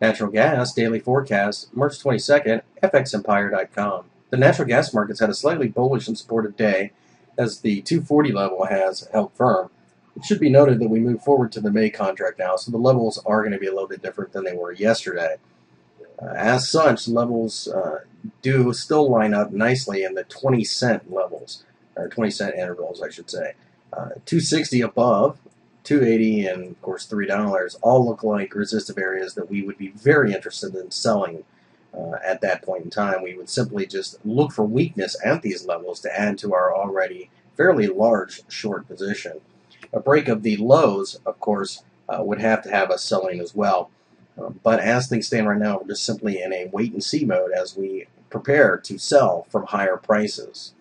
Natural gas daily forecast, March 22nd, FXEmpire.com. The natural gas markets had a slightly bullish and supportive day as the 240 level has held firm. It should be noted that we move forward to the May contract now, so the levels are going to be a little bit different than they were yesterday. Uh, as such, levels uh, do still line up nicely in the 20 cent levels, or 20 cent intervals, I should say. Uh, 260 above 280 and of course $3 all look like resistive areas that we would be very interested in selling uh, at that point in time. We would simply just look for weakness at these levels to add to our already fairly large short position. A break of the lows, of course, uh, would have to have us selling as well. Uh, but as things stand right now, we're just simply in a wait and see mode as we prepare to sell from higher prices.